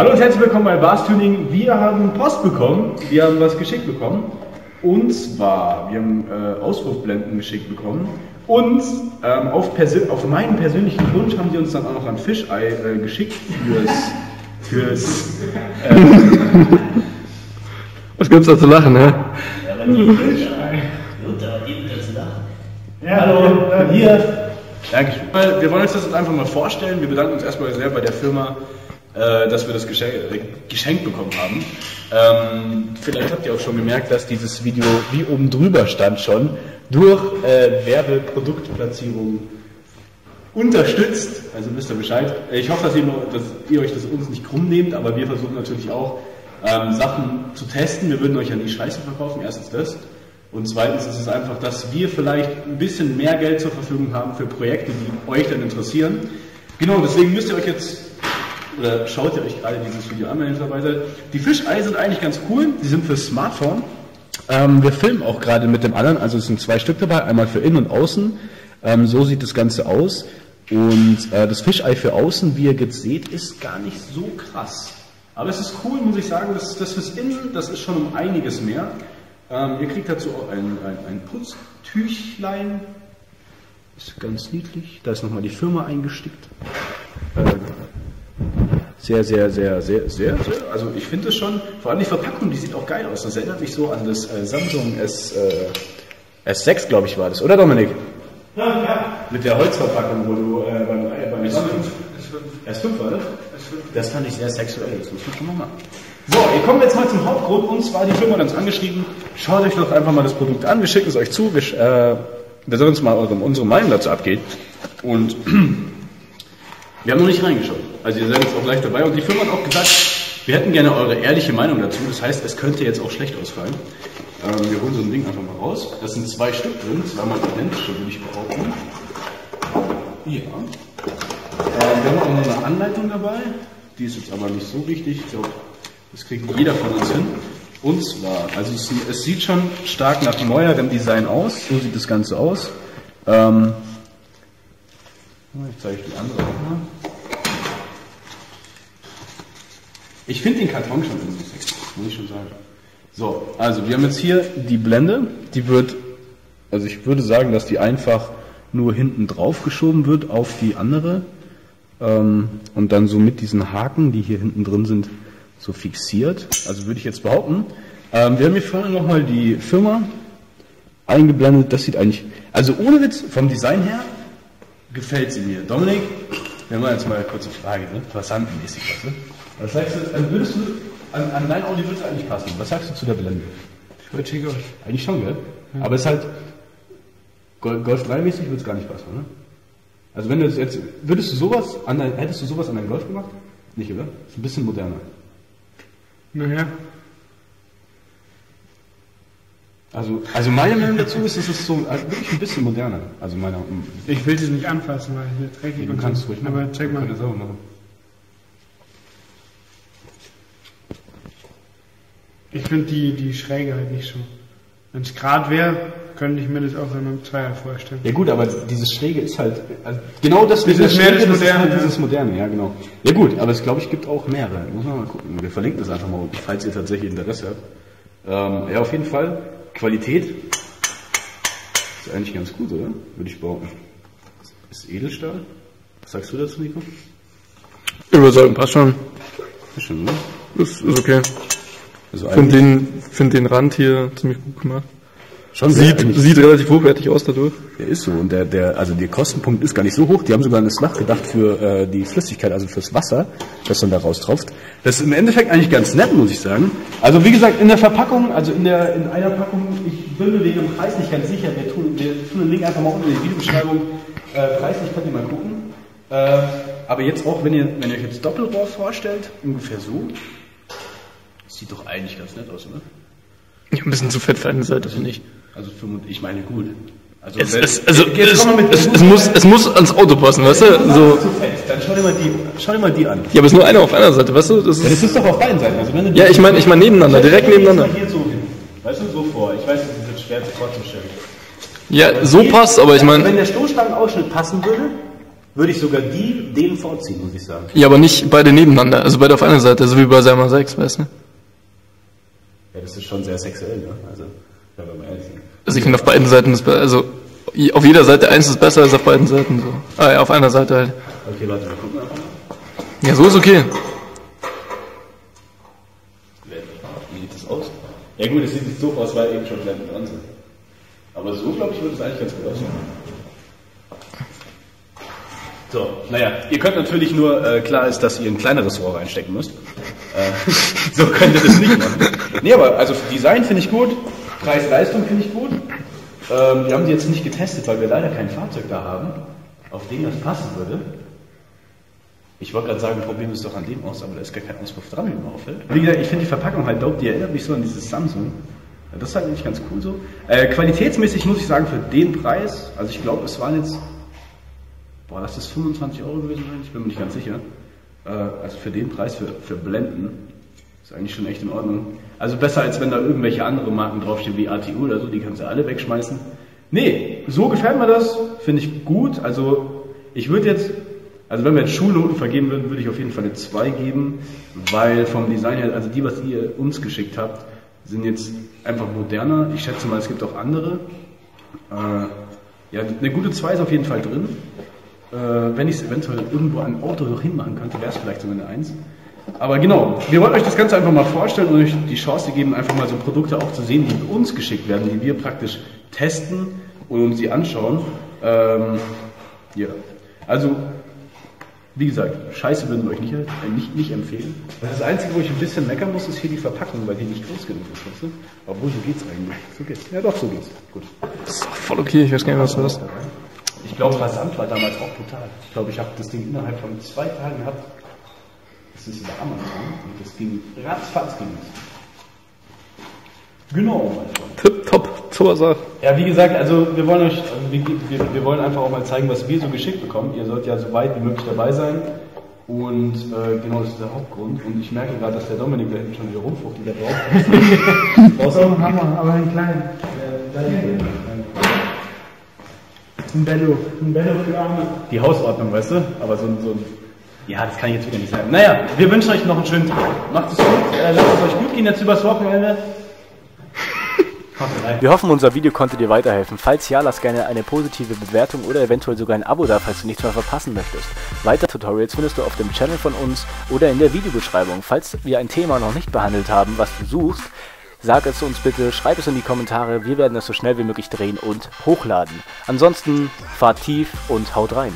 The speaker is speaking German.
Hallo und herzlich willkommen bei Bars Tuning. Wir haben Post bekommen, wir haben was geschickt bekommen. Und zwar, wir haben äh, Ausrufblenden geschickt bekommen. Und ähm, auf, auf meinen persönlichen Wunsch haben sie uns dann auch noch ein Fischei äh, geschickt fürs. fürs äh, Was gibt's da zu lachen, ne? Ja, aber die Fischei. Die wird das lachen. Ja, hallo, hier. Dankeschön. Wir wollen uns das jetzt einfach mal vorstellen. Wir bedanken uns erstmal sehr bei der Firma, dass wir das Geschenk, äh, geschenkt bekommen haben. Ähm, vielleicht habt ihr auch schon gemerkt, dass dieses Video wie oben drüber stand schon durch äh, Werbeproduktplatzierung unterstützt. Also wisst ihr Bescheid. Ich hoffe, dass ihr, nur, dass ihr euch das uns nicht krumm nehmt, aber wir versuchen natürlich auch ähm, Sachen zu testen. Wir würden euch ja nie Scheiße verkaufen. Erstens das. Und zweitens ist es einfach, dass wir vielleicht ein bisschen mehr Geld zur Verfügung haben für Projekte, die euch dann interessieren. Genau, deswegen müsst ihr euch jetzt, oder schaut ihr euch gerade dieses Video an, dabei seid. Die Fischei sind eigentlich ganz cool, die sind fürs Smartphone. Ähm, wir filmen auch gerade mit dem anderen, also es sind zwei Stück dabei, einmal für innen und außen. Ähm, so sieht das Ganze aus. Und äh, das Fischei für außen, wie ihr jetzt seht, ist gar nicht so krass. Aber es ist cool, muss ich sagen, das, das fürs Innen, das ist schon um einiges mehr. Ähm, ihr kriegt dazu auch ein, ein, ein Putztüchlein. Ist ganz niedlich. Da ist nochmal die Firma eingestickt. Äh, sehr, sehr, sehr, sehr, sehr, sehr. Also ich finde es schon, vor allem die Verpackung, die sieht auch geil aus. Das erinnert mich so an das äh, Samsung S, äh, S6, glaube ich, war das. Oder Dominik? Ja, ja. Mit der Holzverpackung, wo du äh, beim, äh, beim S5. S5 war das? Das fand ich sehr sexuell, das muss man schon mal machen. So, ihr kommt jetzt mal zum Hauptgrund, und zwar die Firma hat uns angeschrieben, schaut euch doch einfach mal das Produkt an, wir schicken es euch zu, wir, äh, wir sollen uns mal eure, unsere Meinung dazu abgehen. Und wir haben noch nicht reingeschaut. Also ihr seid jetzt auch gleich dabei und die Firma hat auch gesagt, wir hätten gerne eure ehrliche Meinung dazu, das heißt, es könnte jetzt auch schlecht ausfallen. Ähm, wir holen so ein Ding einfach mal raus. Das sind zwei Stück drin, zweimal identische, würde ich behaupten. Ja. Äh, wir haben auch noch eine Anleitung dabei, die ist jetzt aber nicht so wichtig. Ich glaube, das kriegt jeder von uns hin. Und zwar, also es, es sieht schon stark nach neuerem Design aus. So sieht das Ganze aus. Ähm, ich zeige euch die andere auch mal. Ich finde den Karton schon irgendwie sexy, muss ich schon sagen. So, also wir haben jetzt hier die Blende, die wird, also ich würde sagen, dass die einfach nur hinten drauf geschoben wird auf die andere ähm, und dann so mit diesen Haken, die hier hinten drin sind, so fixiert. Also würde ich jetzt behaupten. Ähm, wir haben hier vorne nochmal die Firma eingeblendet. Das sieht eigentlich, also ohne Witz, vom Design her gefällt sie mir. Dominik, wir haben jetzt mal eine kurze Frage, ne? Versandmäßig, was, ne? Was sagst du, also würdest du, an, an dein Audio würde es eigentlich passen. Was sagst du zu der Blende? Ich wollte schick aus. Eigentlich schon, gell? Aber es ist halt, Gol- Golf 3 mäßig würde es gar nicht passen, ne? Also wenn du jetzt, jetzt würdest du sowas an dein, hättest du sowas an deinen Golf gemacht? Nicht, oder? Ist ein bisschen moderner. Naja. Also, also meine Meinung dazu ist, es ist so also wirklich ein bisschen moderner. Also meiner, Ich will sie nicht anfassen, weil hier dreckig du und kannst so. ruhig machen. Aber check mal. das auch machen. Ich finde die, die Schräge halt nicht so. Wenn es gerade wäre, könnte ich mir das auch in einem Zweier vorstellen. Ja gut, aber dieses Schräge ist halt, also genau das, Das dieses ist das Schräge, das ist Moderne, halt ja. dieses Moderne, ja genau. Ja gut, aber es glaube ich gibt auch mehrere. Muss man mal gucken. Wir verlinken das einfach mal falls ihr tatsächlich Interesse habt. Ähm, ja, auf jeden Fall. Qualität ist eigentlich ganz gut, oder? Würde ich behaupten. Ist Edelstahl. Was sagst du dazu, Nico? Ich würde sagen, passt schon. Ist schon, ne? Ist, ist okay. Also Finde den, find den Rand hier ziemlich gut gemacht. Schon Sieht, sieht relativ hochwertig aus dadurch. Der ist so und der, der, also der Kostenpunkt ist gar nicht so hoch. Die haben sogar das nachgedacht für äh, die Flüssigkeit, also fürs Wasser, das dann da raustropft. Das ist im Endeffekt eigentlich ganz nett, muss ich sagen. Also wie gesagt, in der Verpackung, also in der in einer Packung, ich bin mir wegen dem Preis nicht ganz sicher. Wir tun, wir tun den Link einfach mal unten in die Videobeschreibung. Äh, preislich könnt ihr mal gucken. Äh, aber jetzt auch, wenn ihr, wenn ihr euch jetzt Doppelrohr vorstellt, ungefähr so. Sieht doch eigentlich ganz nett aus, oder? Ja, ein bisschen zu fett für eine Seite, finde ich. Also 25, ich meine gut. Also, Es, wenn- es, also, es, es, muss, es muss ans Auto passen, weißt du? So. Dann schau dir mal die, schau dir mal die an. Ja, aber es ist nur einer auf einer Seite, weißt du? Das Ja, das ist, ist doch auf beiden Seiten. Also wenn du ja, ich meine, ich meine nebeneinander, direkt Stell dir nebeneinander. Hier so hin. Weißt du, so vor. Ich weiß, das ist schwer vorzustellen. Ja, so passt, aber ich Wenn meine, der Stoßstangenausschnitt passen würde, würde ich sogar die denen vorziehen, muss ich sagen. Ja, aber nicht beide nebeneinander. Also beide auf einer Seite, so wie bei Selma 6, weißt du? Ja, das ist schon sehr sexuell, ne? Also, Also ich finde auf beiden Seiten ist also auf jeder Seite eins ist besser als auf beiden Seiten so. Ah ja, auf einer Seite halt. Okay, warte, wir gucken einfach mal. Ja, so ist okay. Wie sieht das aus? Ja gut, es sieht jetzt so aus, weil eben schon Blenden dran sind. Aber so, glaube ich, würde es eigentlich ganz gut aussehen. So, naja, ihr könnt natürlich nur, äh, klar ist, dass ihr ein kleineres Rohr reinstecken müsst. Äh, so könnt ihr das nicht machen. Nee, aber also Design finde ich gut, Preis-Leistung finde ich gut. Ähm, wir haben die jetzt nicht getestet, weil wir leider kein Fahrzeug da haben, auf dem das passen würde. Ich wollte gerade sagen, Problem ist doch an dem aus, aber da ist gar kein Auspuff dran, wie mir auffällt. Wie gesagt, ich finde die Verpackung halt dope, die erinnert mich so an dieses Samsung. Das ist halt eigentlich ganz cool so. Äh, qualitätsmäßig muss ich sagen, für den Preis, also ich glaube, es waren jetzt, boah, das 25 Euro gewesen sein, ich bin mir nicht ganz sicher. Äh, also für den Preis, für, für Blenden, ist eigentlich schon echt in Ordnung. Also besser, als wenn da irgendwelche andere Marken draufstehen, wie ATU oder so, die kannst du alle wegschmeißen. Nee, so gefällt mir das, finde ich gut. Also ich würde jetzt, also wenn wir jetzt Schulnoten vergeben würden, würde ich auf jeden Fall eine 2 geben, weil vom Design her, also die, was ihr uns geschickt habt, sind jetzt einfach moderner. Ich schätze mal, es gibt auch andere. Äh, ja, eine gute 2 ist auf jeden Fall drin. Äh, wenn ich es eventuell irgendwo an Auto noch hinmachen könnte, wäre es vielleicht sogar eine 1. Aber genau, wir wollten euch das Ganze einfach mal vorstellen und euch die Chance geben, einfach mal so Produkte auch zu sehen, die uns geschickt werden, die wir praktisch testen und uns sie anschauen. Ähm, ja, also wie gesagt, Scheiße würden wir euch nicht, äh, nicht, nicht empfehlen. Das Einzige, wo ich ein bisschen meckern muss, ist hier die Verpackung, weil die nicht groß genug ist. Weißt du? Obwohl, so geht's eigentlich. So geht's. Ja doch, so geht's. Gut. Das ist doch voll okay, ich weiß gar nicht, was du hast. Ich glaube, Versand war damals auch brutal. Ich glaube, ich habe das Ding innerhalb von zwei Tagen gehabt. Das ist über Amazon und das ging ratzfatz ging es. Genau, mein Freund. Tipp, top, Sache. Ja, wie gesagt, also wir wollen euch, also wir, wir, wir wollen einfach auch mal zeigen, was wir so geschickt bekommen. Ihr sollt ja so weit wie möglich dabei sein. Und äh, genau, das ist der Hauptgrund. Und ich merke gerade, dass der Dominik da hinten schon wieder rumfuchtelt. Der braucht So ein Hammer, aber einen kleinen. Ein Bello. Ein Bello für Arme. die Hausordnung, weißt du? Aber so ein, so ein. Ja, das kann ich jetzt wieder nicht sagen. Naja, wir wünschen euch noch einen schönen Tag. Macht es gut, äh, lasst es euch gut gehen jetzt übers Wochenende. Wir hoffen, unser Video konnte dir weiterhelfen. Falls ja, lass gerne eine positive Bewertung oder eventuell sogar ein Abo da, falls du nichts mehr verpassen möchtest. Weitere Tutorials findest du auf dem Channel von uns oder in der Videobeschreibung. Falls wir ein Thema noch nicht behandelt haben, was du suchst, sag es uns bitte, schreib es in die Kommentare. Wir werden es so schnell wie möglich drehen und hochladen. Ansonsten fahrt tief und haut rein.